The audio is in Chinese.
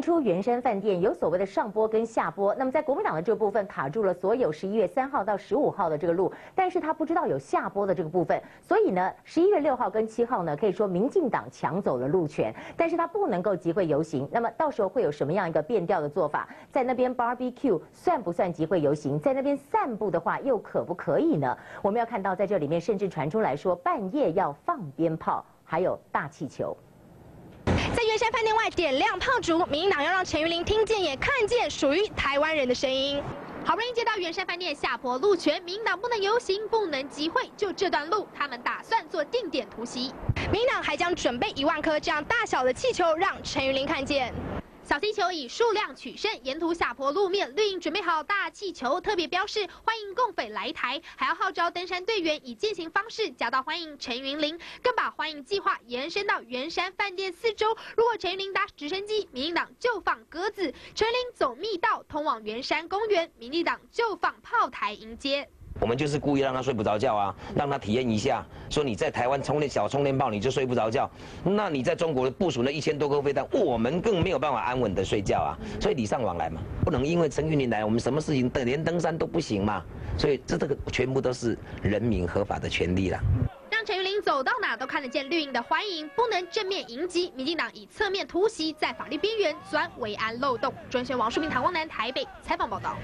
出圆山饭店有所谓的上坡跟下坡，那么在国民党的这部分卡住了所有十一月三号到十五号的这个路，但是他不知道有下坡的这个部分，所以呢，十一月六号跟七号呢，可以说民进党抢走了路权，但是他不能够集会游行，那么到时候会有什么样一个变调的做法？在那边 barbecue 算不算集会游行？在那边散步的话又可不可以呢？我们要看到在这里面甚至传出来说半夜要放鞭炮，还有大气球。山饭店外点亮炮竹，民进党要让陈玉玲听见也看见属于台湾人的声音。好不容易接到圆山饭店下坡路权，民党不能游行，不能集会，就这段路，他们打算做定点突袭。民党还将准备一万颗这样大小的气球，让陈玉玲看见。小气球以数量取胜，沿途下坡路面绿营准备好大气球，特别标示欢迎共匪来台，还要号召登山队员以践行方式夹道欢迎陈云林，更把欢迎计划延伸到圆山饭店四周。如果陈云林搭直升机，民进党就放鸽子；陈云林走密道通往圆山公园，民进党就放炮台迎接。我们就是故意让他睡不着觉啊，让他体验一下，说你在台湾充电小充电宝你就睡不着觉，那你在中国部署那一千多颗飞弹，我们更没有办法安稳的睡觉啊，所以礼尚往来嘛，不能因为陈玉林来，我们什么事情等连登山都不行嘛，所以这这个全部都是人民合法的权利了。让陈玉林走到哪都看得见绿营的欢迎，不能正面迎击，民进党以侧面突袭，在法律边缘钻维安漏洞。专线王树明、唐光南台北采访报道。